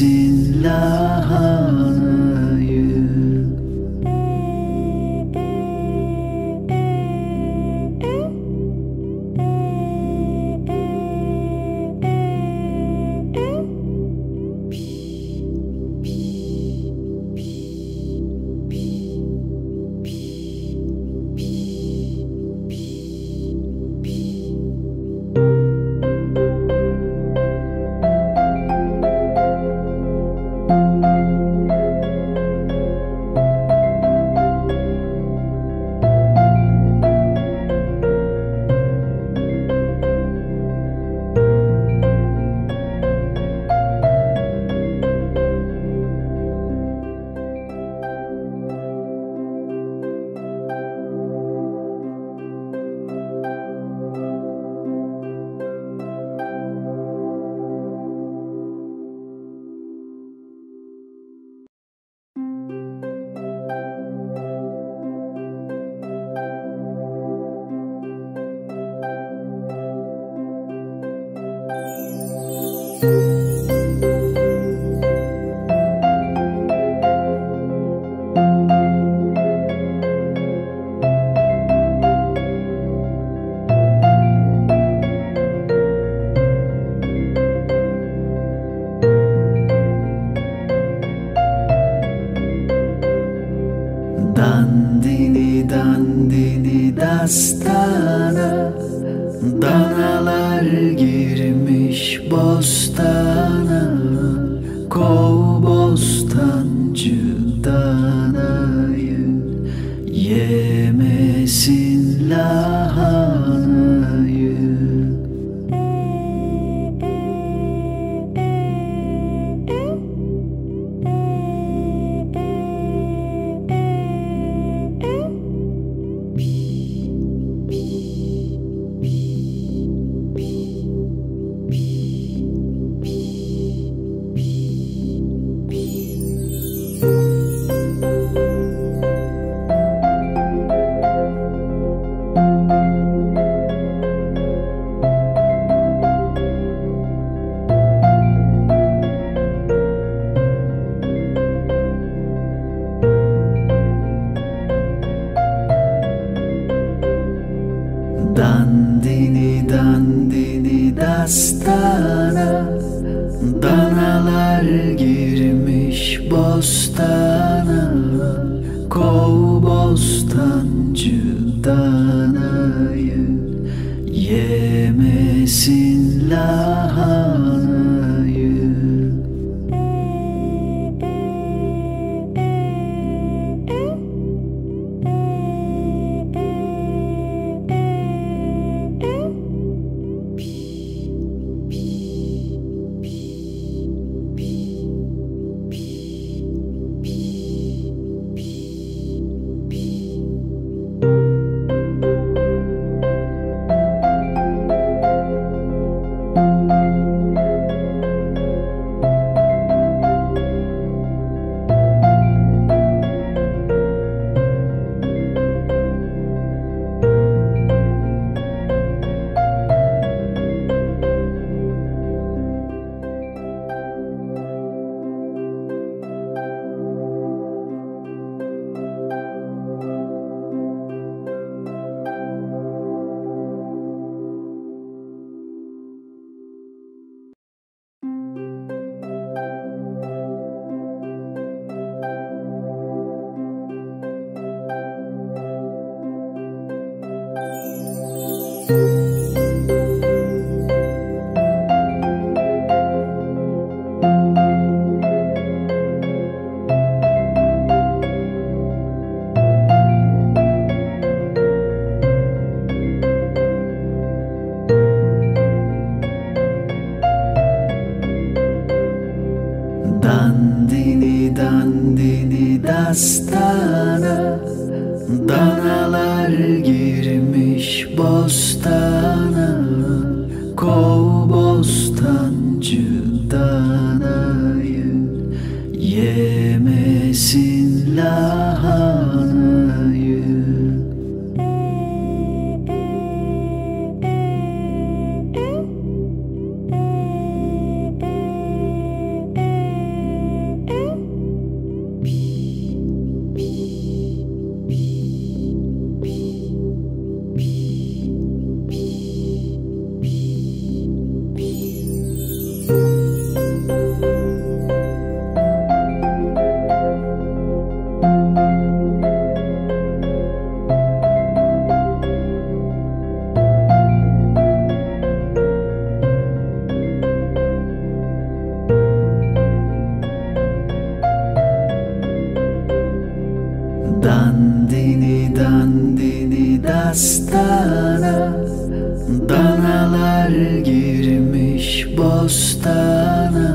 Yemesin lahanayı bostana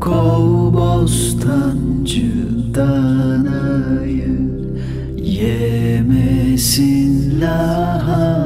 Kov bostancı danayı Yemesin lahanayı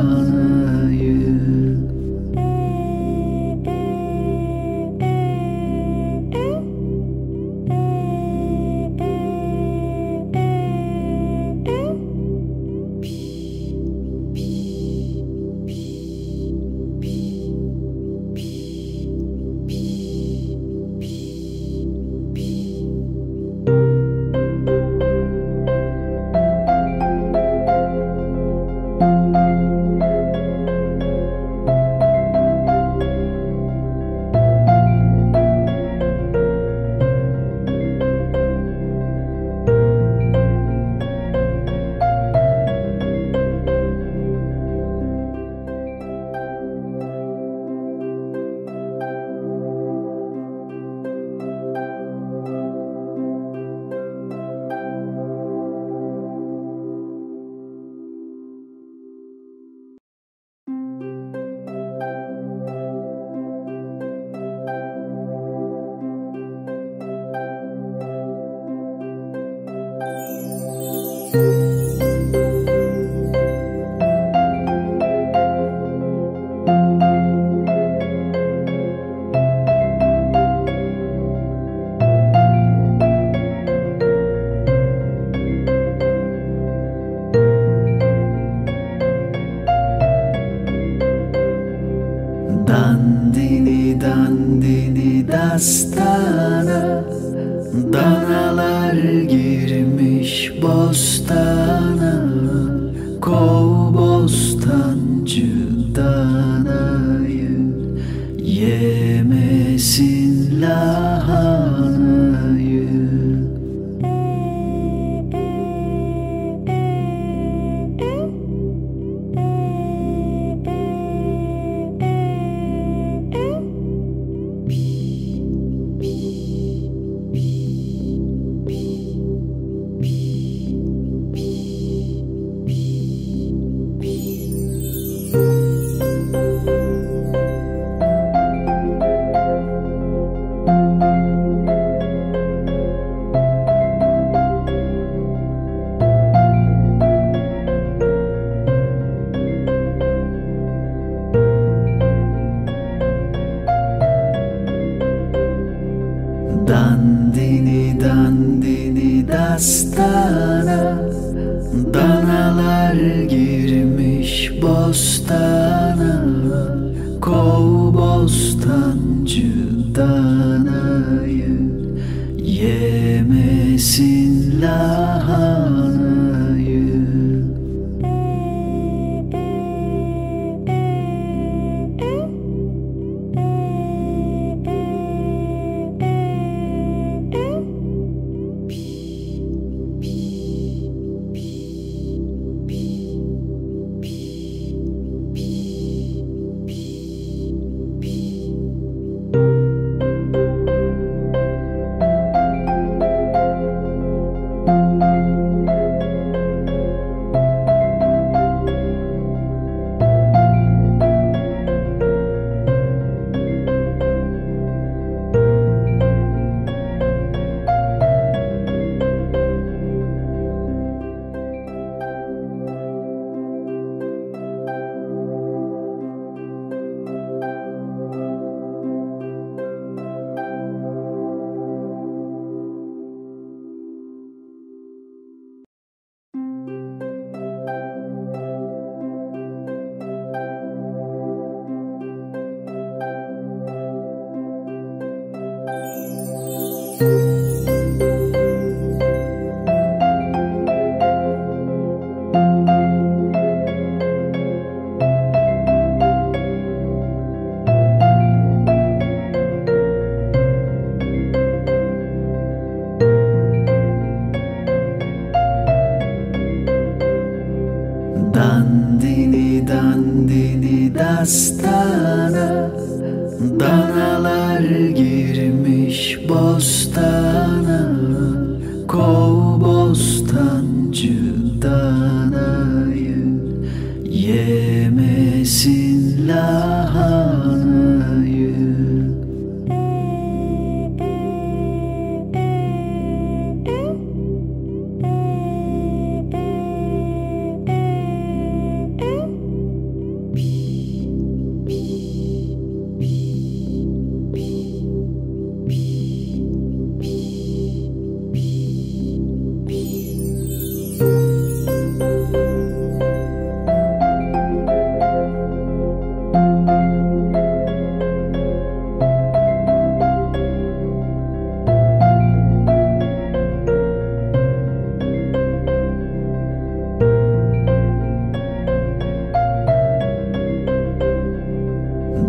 bostancı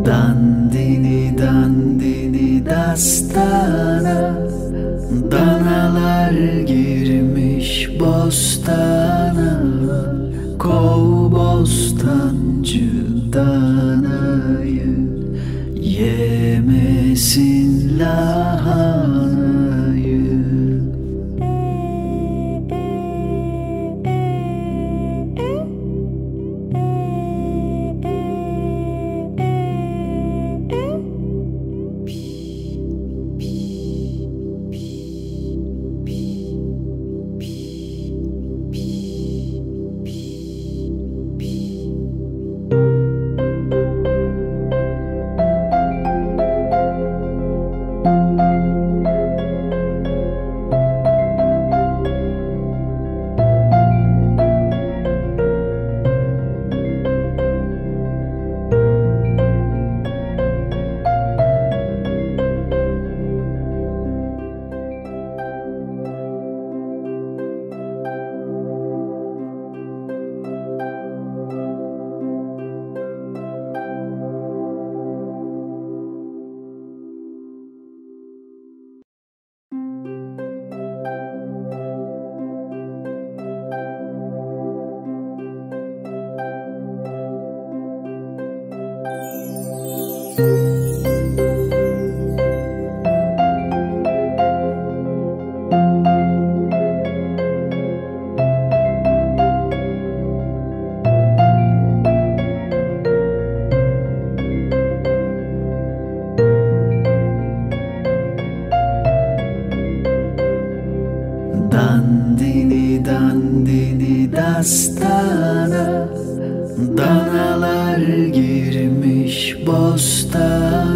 Dandini dandini dastana Danalar girmiş bostana Kov bostancı danayı Yemesin dandini dastana Danalar girmiş bostana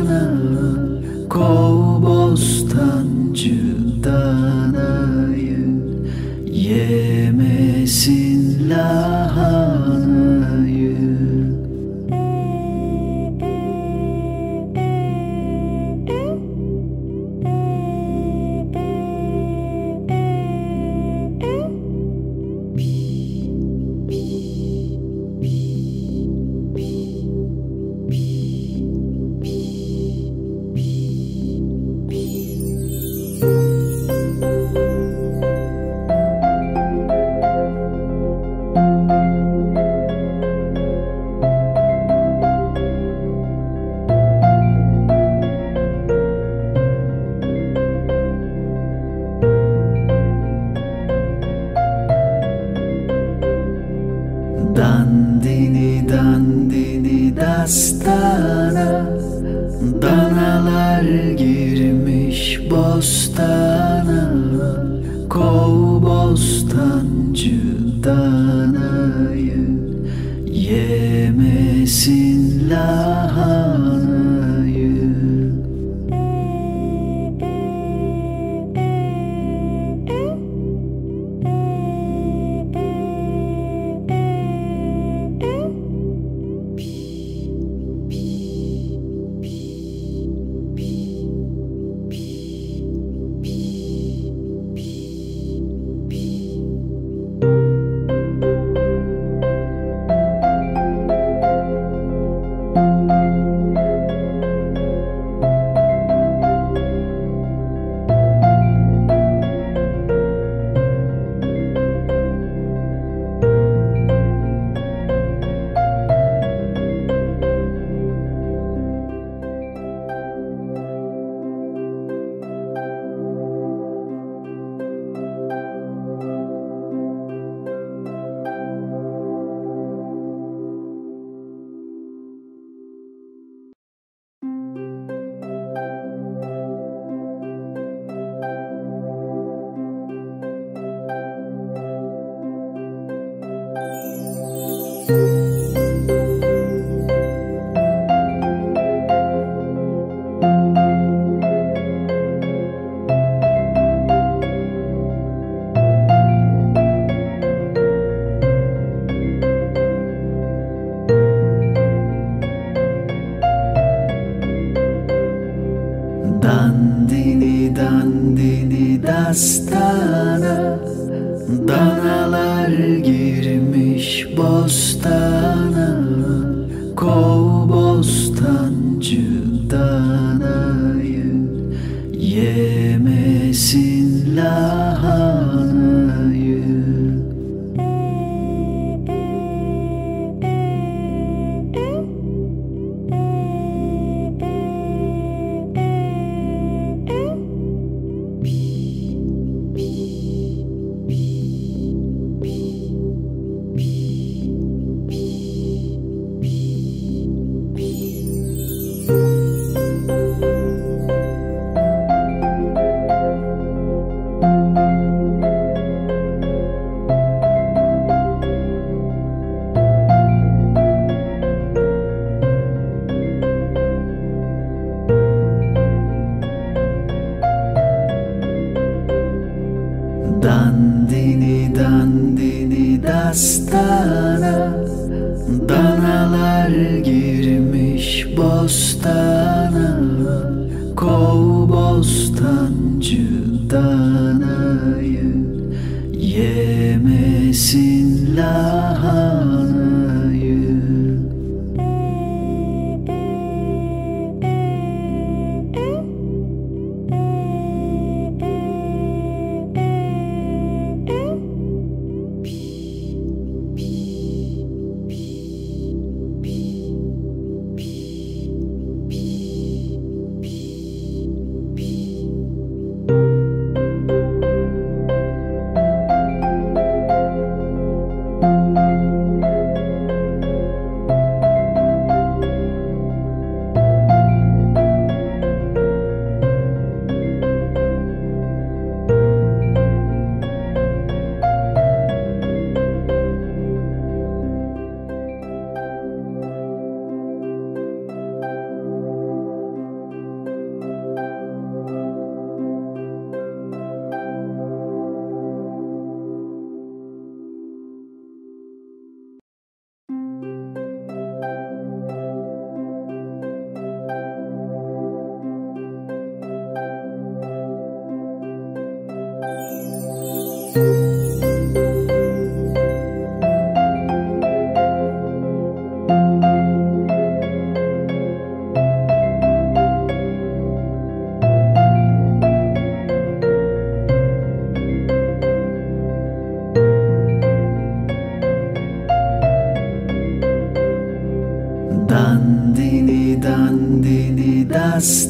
dandini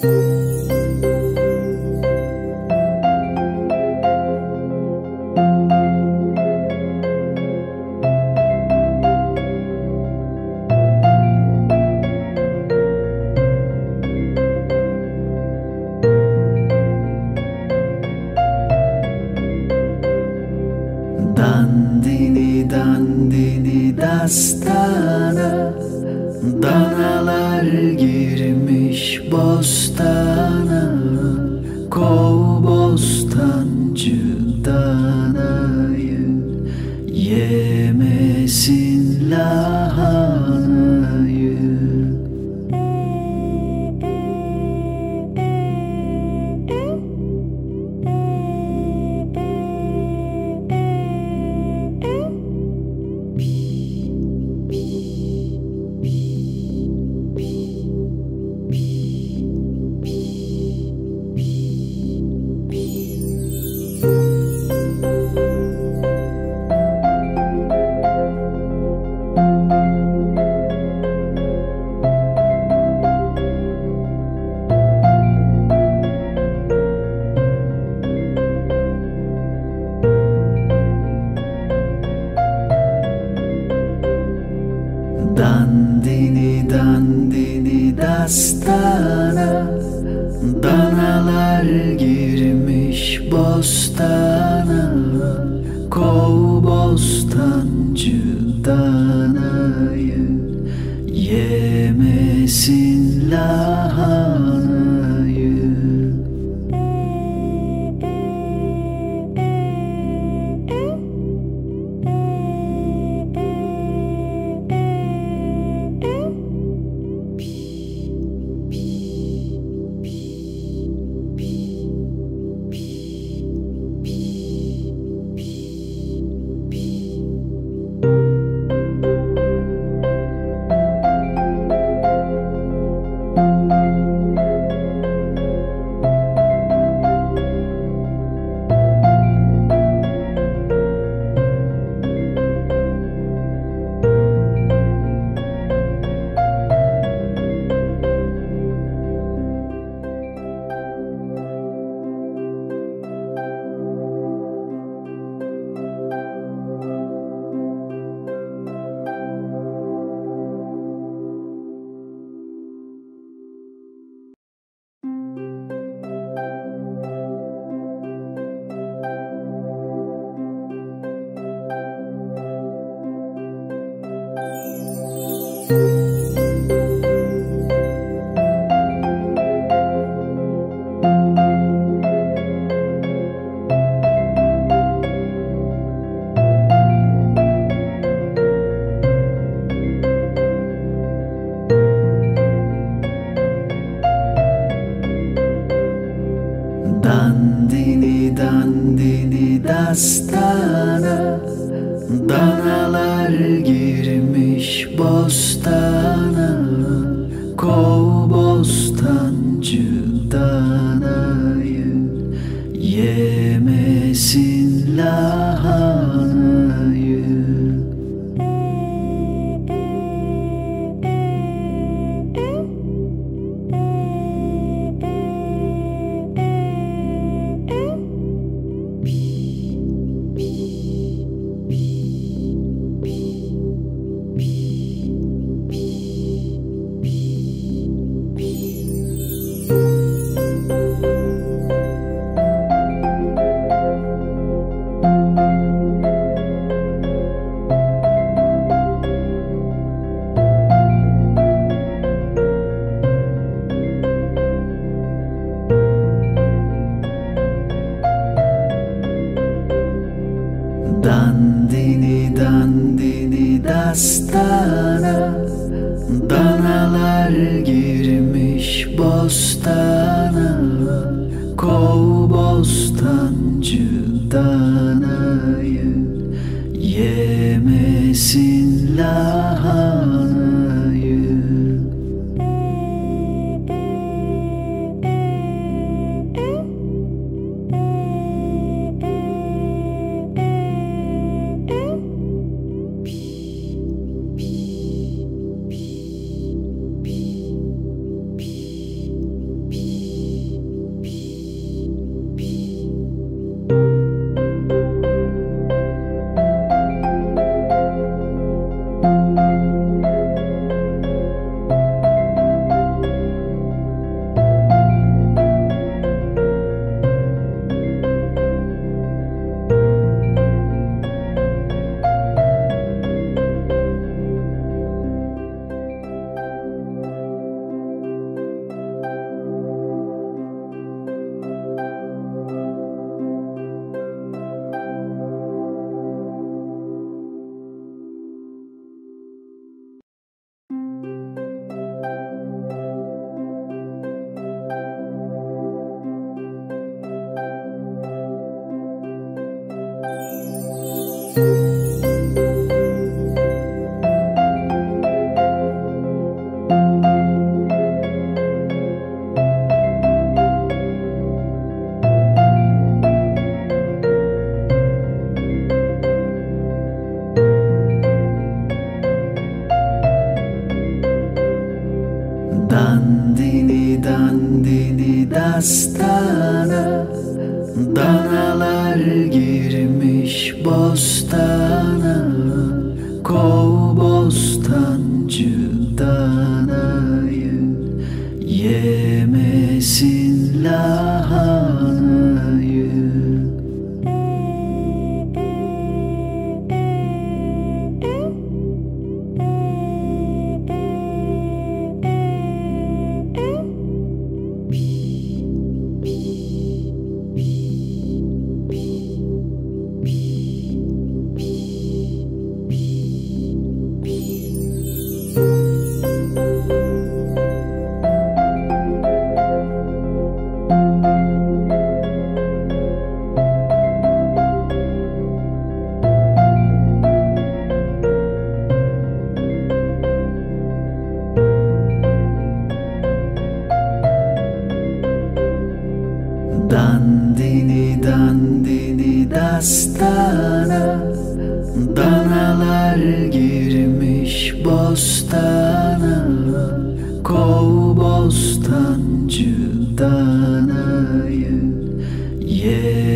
Dandini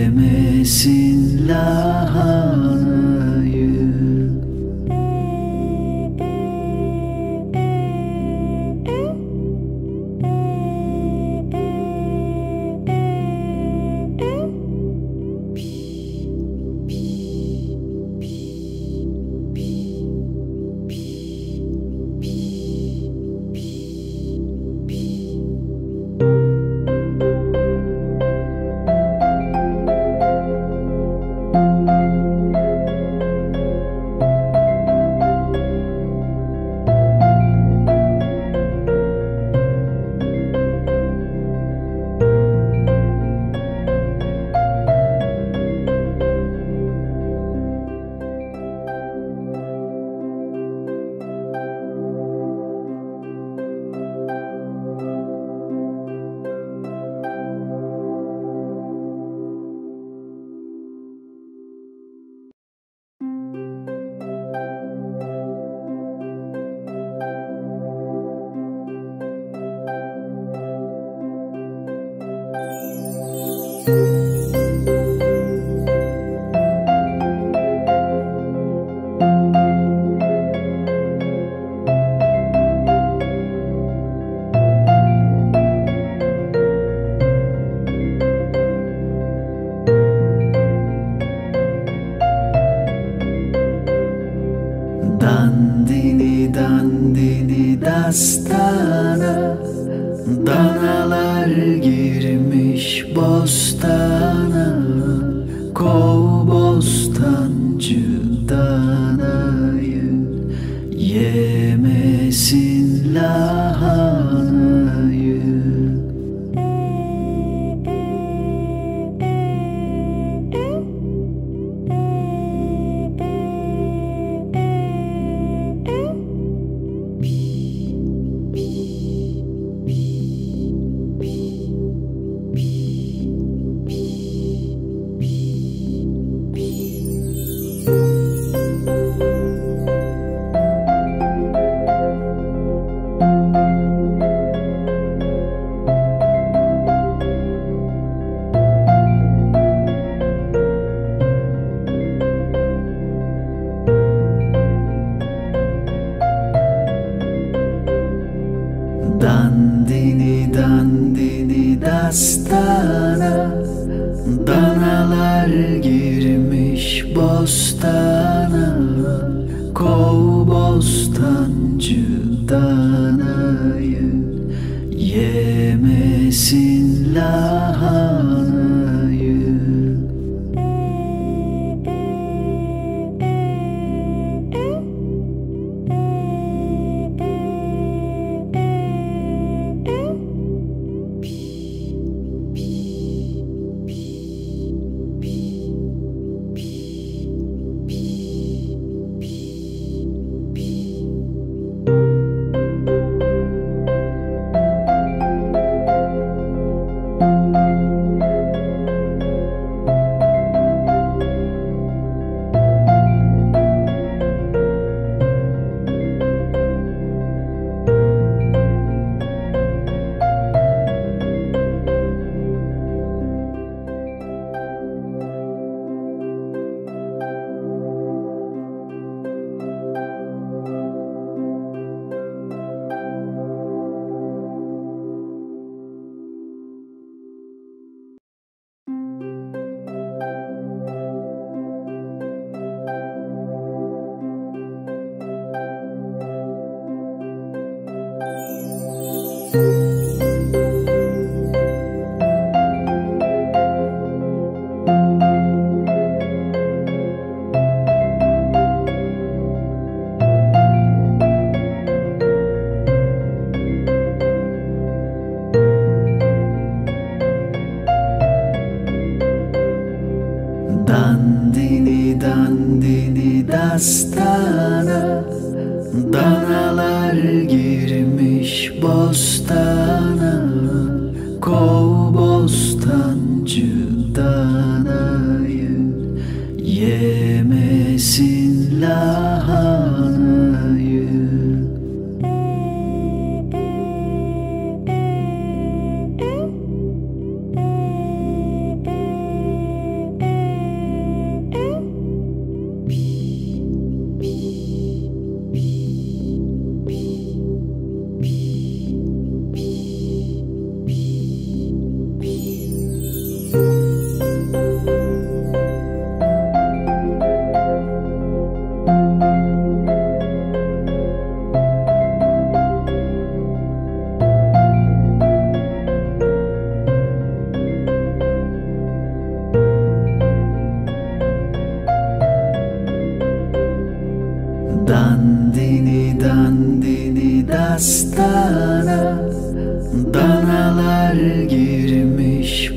Yemesin lahanayı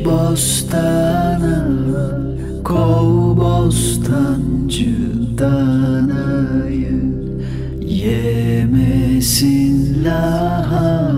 bostana Kov bostancı danayı Yemesin lahanayı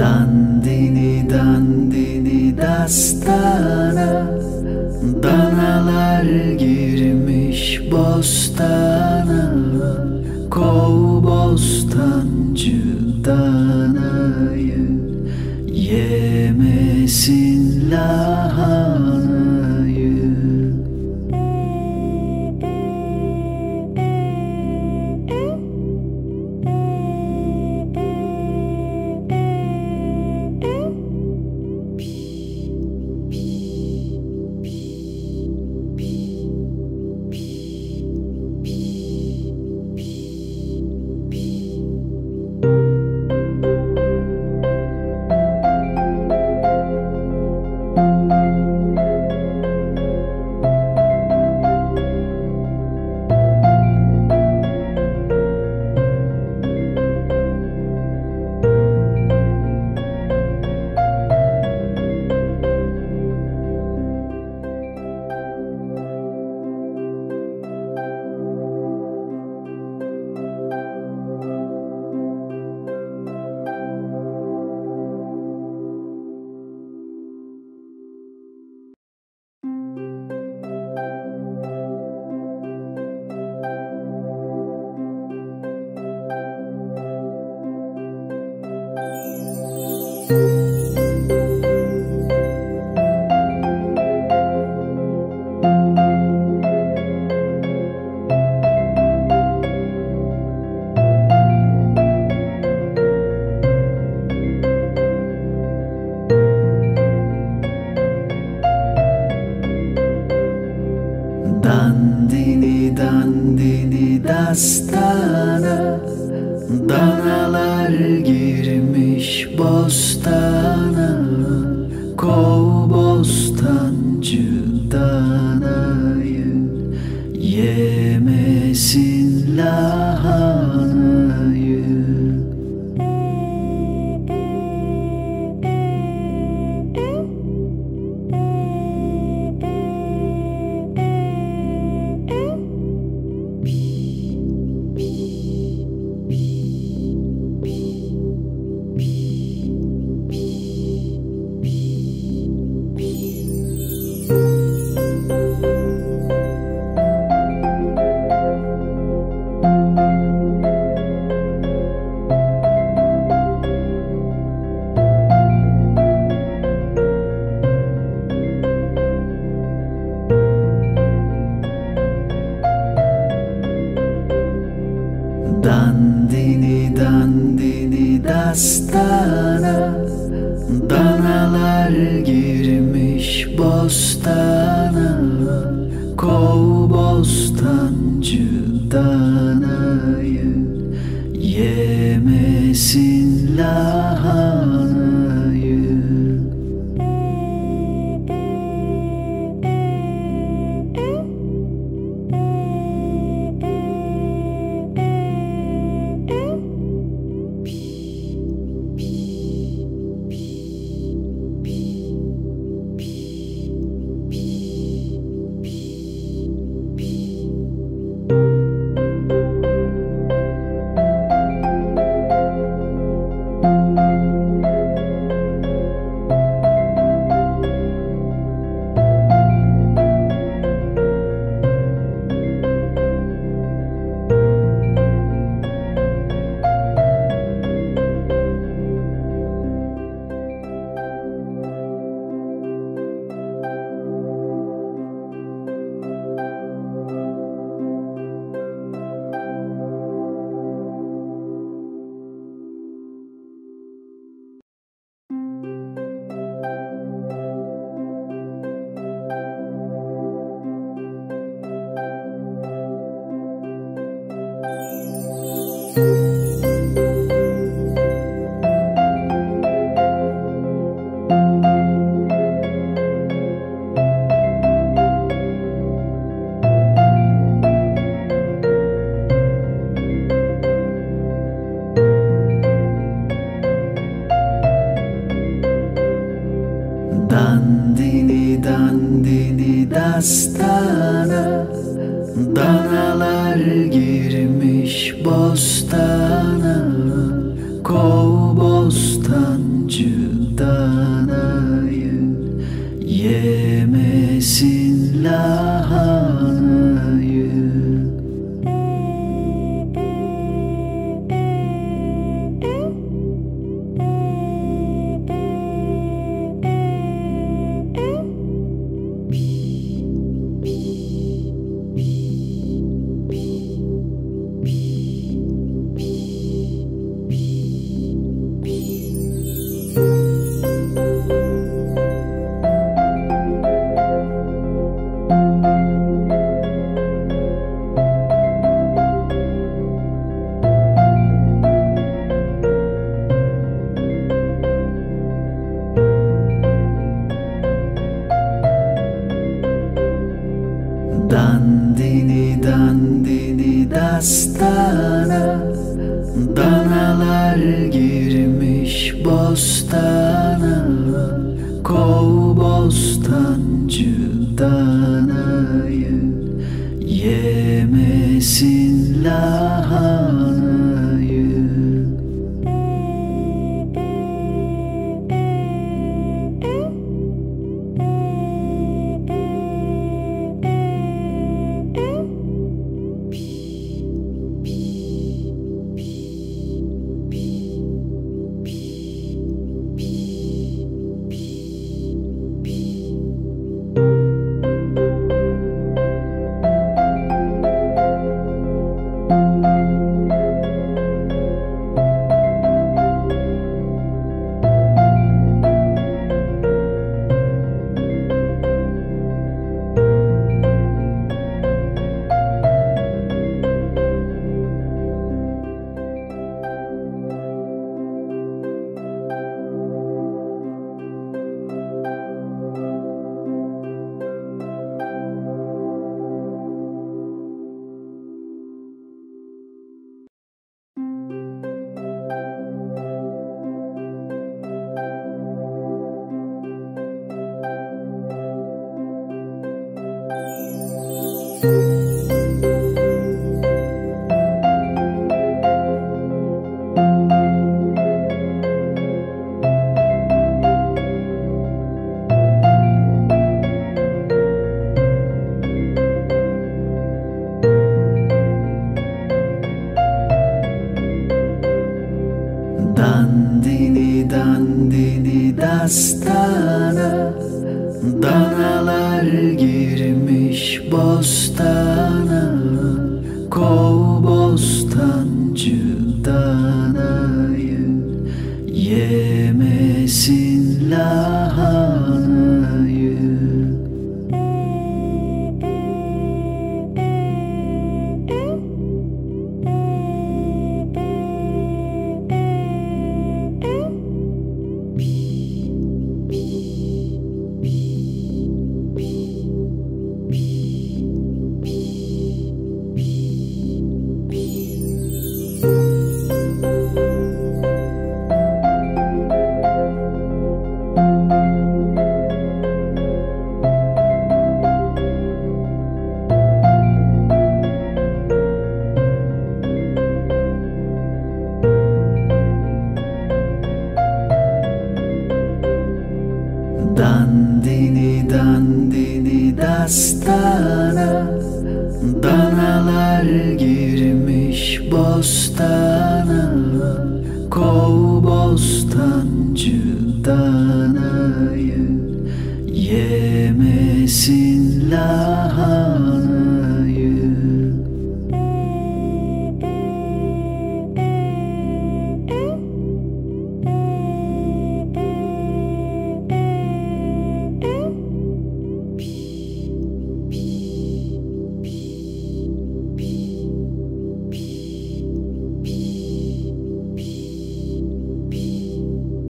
Dandini dandini dastana. Danalar girmiş bostana. Kov bostancı danayı Yemesinler. Dastana Danalar girmiş bostana dastana